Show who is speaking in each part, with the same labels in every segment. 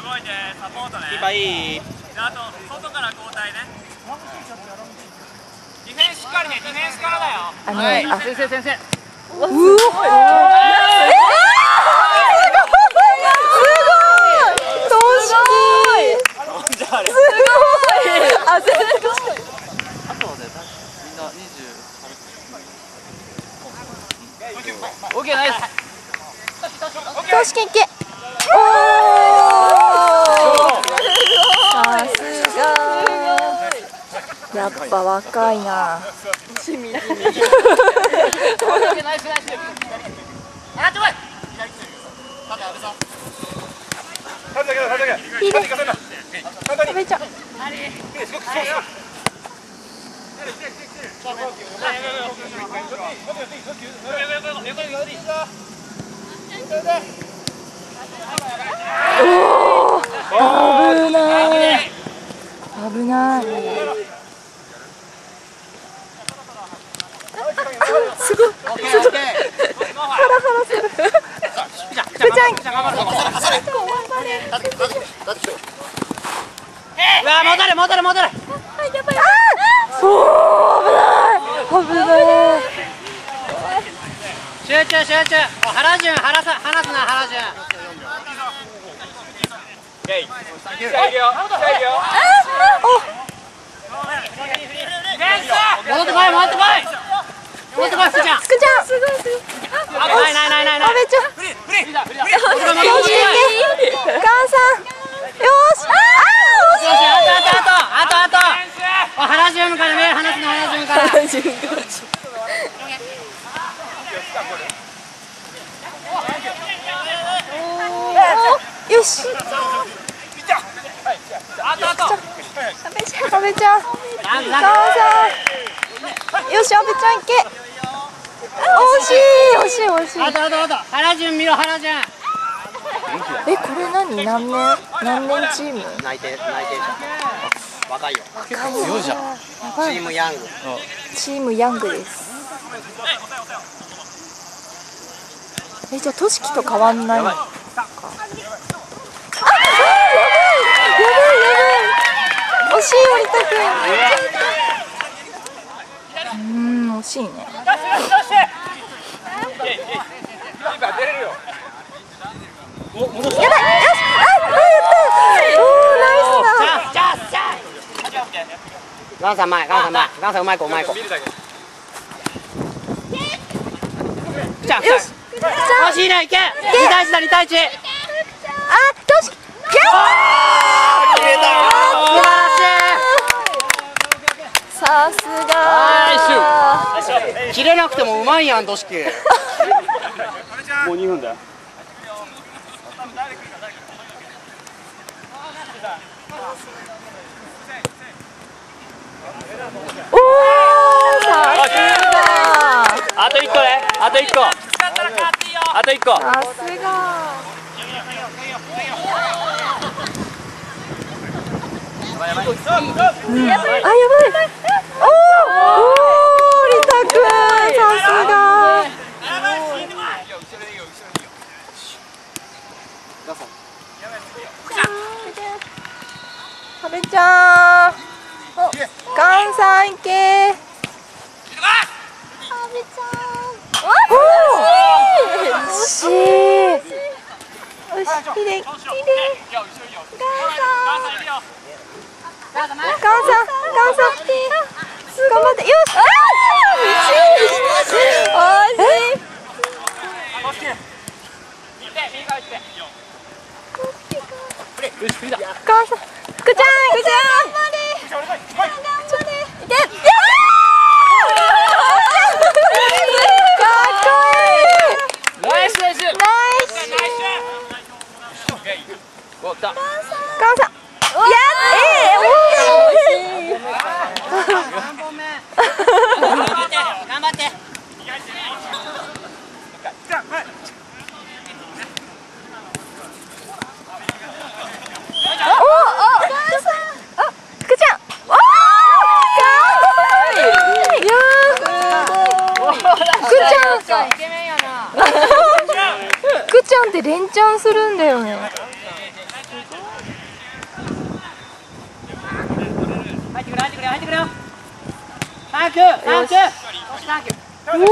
Speaker 1: 動いてサポートね。
Speaker 2: キーパーいい。
Speaker 1: であと外から交代ね。ディフェンスしっかりねディフェンスからだよ。
Speaker 3: あのね、あ、
Speaker 1: 先生先生。
Speaker 3: うおすごい。えすごい。すごい。すごい。あ、すごい。
Speaker 2: あとはねみんな20オッケーナイス
Speaker 3: 投資券系。おお。さすが。やっぱ若いな。
Speaker 1: ナイスナイス上がってこい
Speaker 3: いいね。食べちゃう。おお。危ない。危ない。すごい。ハラハラする。ふーちゃん。
Speaker 1: うわ戻れ戻れ戻れ
Speaker 3: おお危ない危ない
Speaker 1: 集中集中原潤原さ話すな原潤戻ってこい戻ってこい戻ってこい。福ちゃん
Speaker 3: すごいすごい
Speaker 1: ないないないないない
Speaker 3: 阿部ちゃん
Speaker 1: フリフリ
Speaker 3: よしガンさんよしあー
Speaker 1: よしあとあとあとあとお原潤から目離すな原潤から
Speaker 3: 惜しいおよし
Speaker 1: あとあと
Speaker 3: 阿部ちゃんガン
Speaker 1: なんか
Speaker 3: さんよし阿部ちゃんいけ惜しい惜しい惜しい。
Speaker 1: あとあとあと。原潤見ろ原潤。
Speaker 3: えこれ何？何年？何年チーム？
Speaker 2: 内定内定者。若いよ。
Speaker 3: 強いじゃん
Speaker 2: チームヤング。
Speaker 3: チームヤングです。えじゃあとしきと変わんないの？かあやばいやばいやばい。惜しい森田君。うーん惜しいねやばいよしああやったおーナイスだ
Speaker 1: チャンスチャンスガンさん前ガンさん前ガンさんうまい子うまい子チャンスよしよしいいねいけ2対1だ2対1
Speaker 3: あとしきや
Speaker 1: 素晴
Speaker 3: さすが
Speaker 1: らしい切れなくてもうまいやんとしき
Speaker 2: もう2分だよ。
Speaker 3: おおさすが。
Speaker 2: あと1個ね。あと1個。あと1個。
Speaker 3: さすが。うん、あ、やばい。おー、おー、リタくん、さすが。はべちゃん。お、ガンさん惜しい。惜しい。い、きれい。ガンさん。ガンさん、ガンさん。って連チャンするんだよね。
Speaker 1: 入ってく入ってくサンキューサンキュー。
Speaker 3: おおすご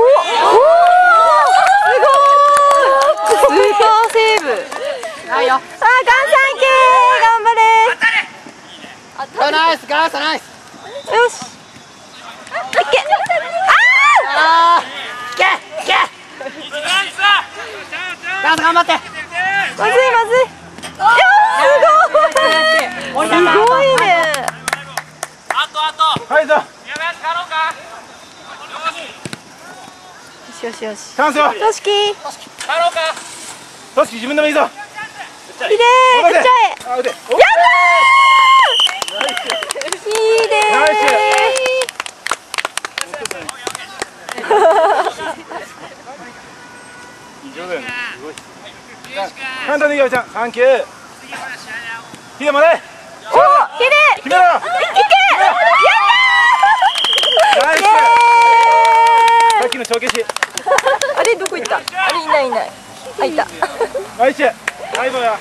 Speaker 3: いスーパーセーブ
Speaker 1: あよ
Speaker 3: あガンサンキー頑張れ。
Speaker 1: ナイスガンサナイス
Speaker 3: よし。
Speaker 1: あいけああ頑張って。
Speaker 3: あまずいまずい。すごい。すごいね。
Speaker 2: はいぞ。
Speaker 3: よしよしよし。
Speaker 2: チャンスよ。
Speaker 3: としき
Speaker 2: としき自分でもいいぞ。
Speaker 3: ひでー。打っちゃえ
Speaker 2: あ腕お
Speaker 3: やったーひで
Speaker 2: ナイ上手だよねすごい簡単でいいよちゃんサンキューヒデまで。
Speaker 3: ーおひでー。
Speaker 2: 決めろ
Speaker 3: いけやった
Speaker 2: さっきの帳消し。
Speaker 3: あれどこ行った？あれいないいない。あいた。
Speaker 2: ナイス。ナイス。や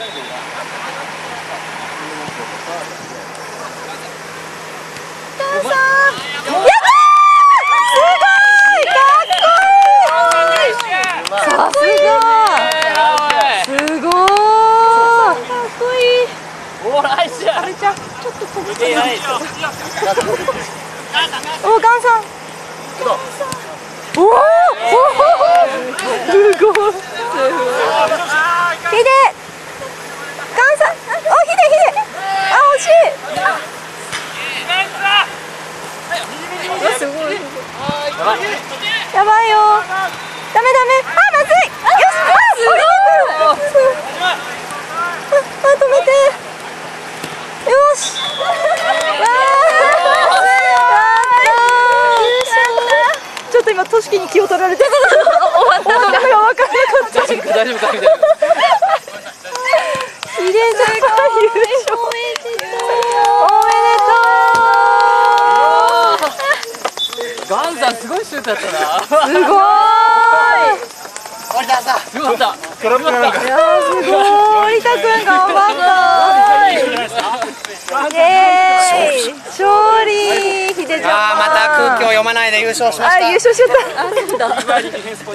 Speaker 3: 母さすごいかっこいいさすがすごいかっこいい
Speaker 1: おナイス
Speaker 3: あれじゃちょっとこ
Speaker 1: いいナイス
Speaker 3: おガンさんおおすごいヒデガンさんおヒデヒデあ惜しいわすごいやばいよダメダメあまずいよしあすごいああ止めてよしわーちょっと今としきに気を取られて終わったのが分からなかった
Speaker 1: 大丈夫かみたいな
Speaker 3: ヒデちゃ優勝おめで
Speaker 1: ガンさんすごい。シュートだった。な
Speaker 3: とうすごーい
Speaker 1: 俺ださすごかった。
Speaker 2: トラップなん
Speaker 3: やーすごい森田くん頑張った。イエーイ勝利ヒデちゃん
Speaker 1: あーまた。空気を読まないで優勝しました。
Speaker 3: あ優勝しちゃった